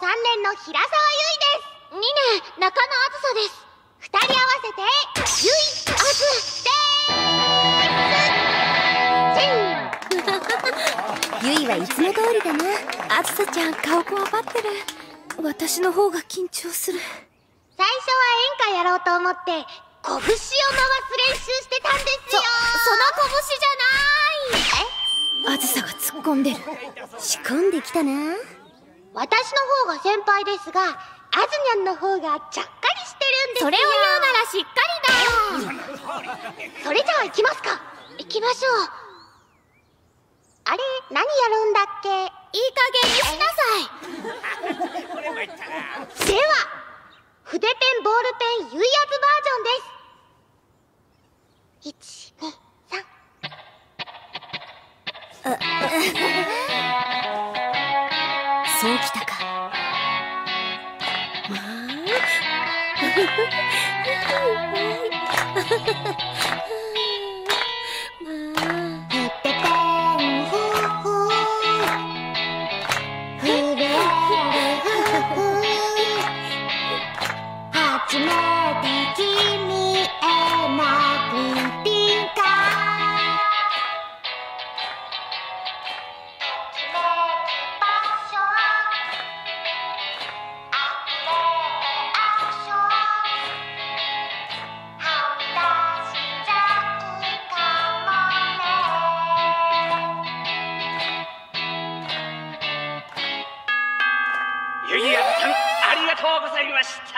の平沢ゆいです2年中野あずさです二人合わせてゆいあずですゆいはいつも通りだなあずさちゃん顔こわばってる私の方が緊張する最初は演歌やろうと思って拳を回す練習してたんですよその拳じゃないえあずさが突っ込んでる仕込んできたな私の方が先輩ですがあずにゃんの方がちゃっかりしてるんですよ。それを言うならしっかりだ。よそれじゃあ行きますか。行きましょう。あれ何やるんだっけ？いい加減にしなさい。では筆ペンボールペンゆいあずバージョンです。123そうきたか。まあ。初めて聞ゆやさんありがとうございました。